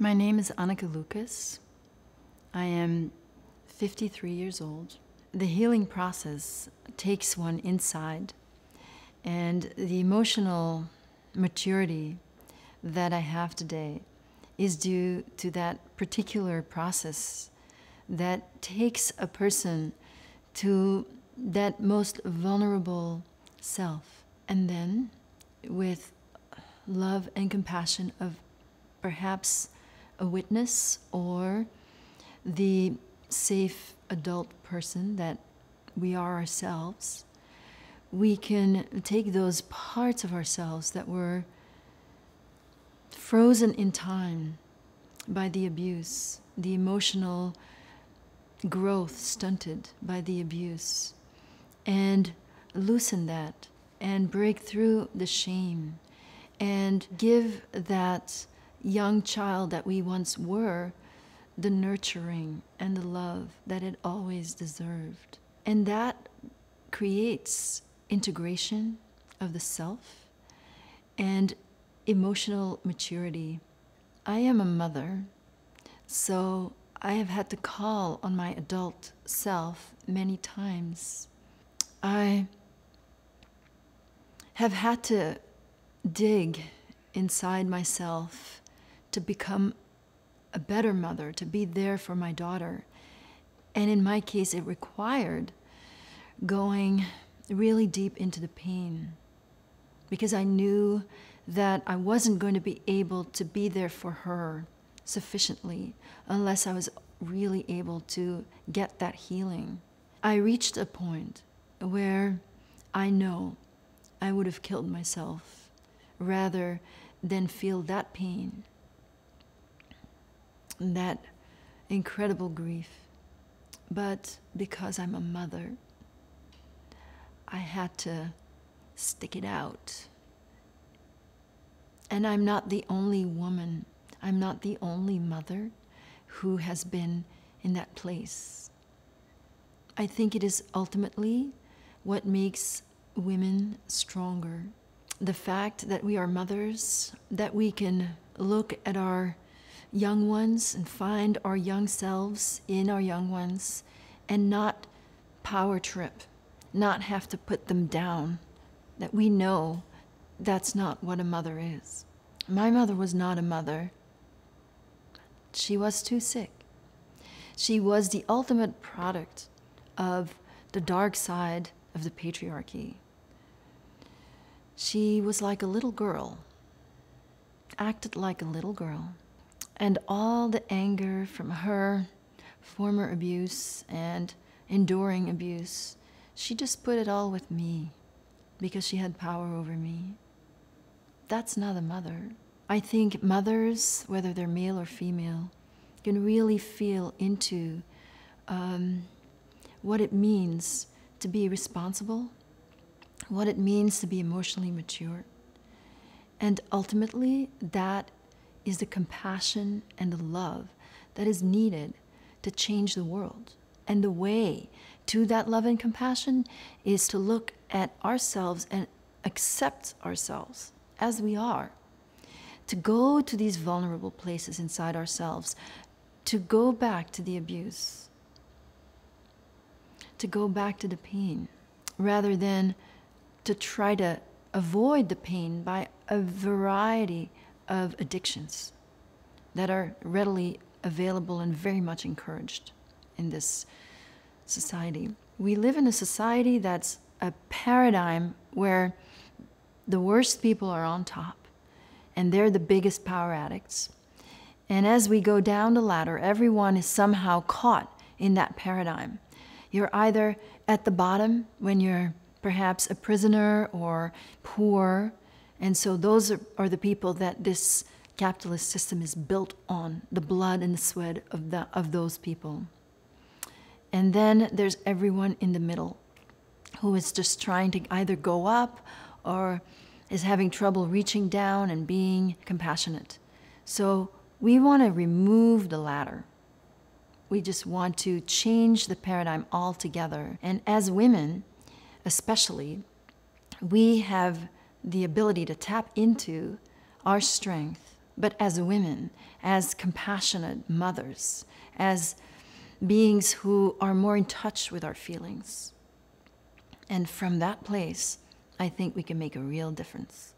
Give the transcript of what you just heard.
My name is Anneke Lucas. I am 53 years old. The healing process takes one inside, and the emotional maturity that I have today is due to that particular process that takes a person to that most vulnerable self. And then, with love and compassion of perhaps a witness or the safe adult person that we are ourselves, we can take those parts of ourselves that were frozen in time by the abuse, the emotional growth stunted by the abuse, and loosen that and break through the shame and give that young child that we once were the nurturing and the love that it always deserved. And that creates integration of the self and emotional maturity. I am a mother, so I have had to call on my adult self many times. I have had to dig inside myself to become a better mother, to be there for my daughter. And in my case, it required going really deep into the pain because I knew that I wasn't going to be able to be there for her sufficiently unless I was really able to get that healing. I reached a point where I know I would have killed myself rather than feel that pain, that incredible grief. But because I'm a mother, I had to stick it out. And I'm not the only woman, I'm not the only mother who has been in that place. I think it is ultimately what makes women stronger. The fact that we are mothers, that we can look at our young ones and find our young selves in our young ones and not power trip, not have to put them down, that we know that's not what a mother is. My mother was not a mother. She was too sick. She was the ultimate product of the dark side of the patriarchy. She was like a little girl, acted like a little girl, and all the anger from her former abuse and enduring abuse, she just put it all with me because she had power over me. That's not a mother. I think mothers, whether they're male or female, can really feel into um, what it means to be responsible, what it means to be emotionally mature. And ultimately, that is the compassion and the love that is needed to change the world. And the way to that love and compassion is to look at ourselves and accept ourselves as we are. To go to these vulnerable places inside ourselves, to go back to the abuse, to go back to the pain, rather than to try to avoid the pain by a variety of addictions that are readily available and very much encouraged in this society. We live in a society that's a paradigm where the worst people are on top and they're the biggest power addicts. And as we go down the ladder, everyone is somehow caught in that paradigm. You're either at the bottom when you're perhaps a prisoner or poor, and so those are, are the people that this capitalist system is built on the blood and the sweat of, the, of those people. And then there's everyone in the middle who is just trying to either go up or is having trouble reaching down and being compassionate. So we want to remove the ladder. We just want to change the paradigm altogether. And as women, especially, we have the ability to tap into our strength, but as women, as compassionate mothers, as beings who are more in touch with our feelings. And from that place, I think we can make a real difference.